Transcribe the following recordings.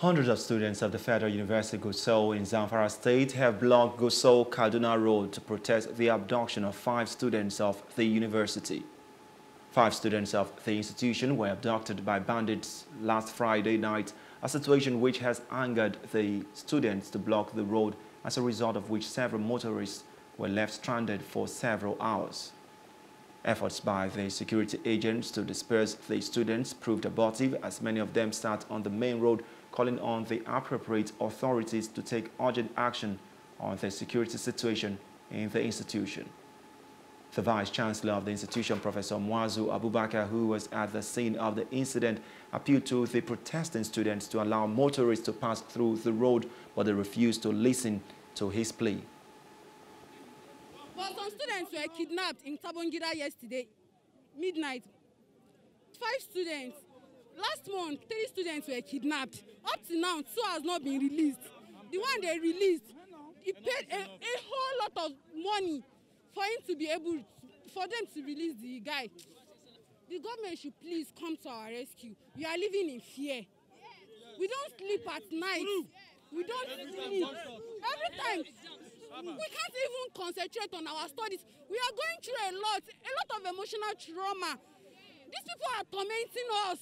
Hundreds of students of the Federal University Gusau in Zamfara State have blocked Gusau Kaduna Road to protest the abduction of five students of the university. Five students of the institution were abducted by bandits last Friday night, a situation which has angered the students to block the road, as a result of which several motorists were left stranded for several hours. Efforts by the security agents to disperse the students proved abortive as many of them sat on the main road calling on the appropriate authorities to take urgent action on the security situation in the institution. The Vice-Chancellor of the institution, Professor Mu'azu Abubakar, who was at the scene of the incident, appealed to the protesting students to allow motorists to pass through the road, but they refused to listen to his plea. But some students were kidnapped in Tabongira yesterday, midnight. Five students last month three students were kidnapped. Up to now two has not been released. The one they released he paid a, a whole lot of money for him to be able for them to release the guy. The government should please come to our rescue. We are living in fear. We don't sleep at night. We don't sleep. every time. We can't even concentrate on our studies. We are going through a lot a lot of emotional trauma. These people are tormenting us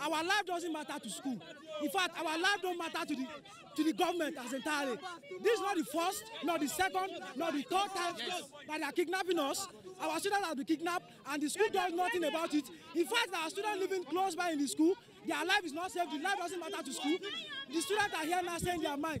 our life doesn't matter to school. In fact, our life don't matter to the to the government as entirely. This is not the first, not the second, not the third time that they are kidnapping us. Our students have been kidnapped and the school does nothing about it. In fact, our students living close by in the school, their life is not safe, the life doesn't matter to school. The students are here now saying their mind.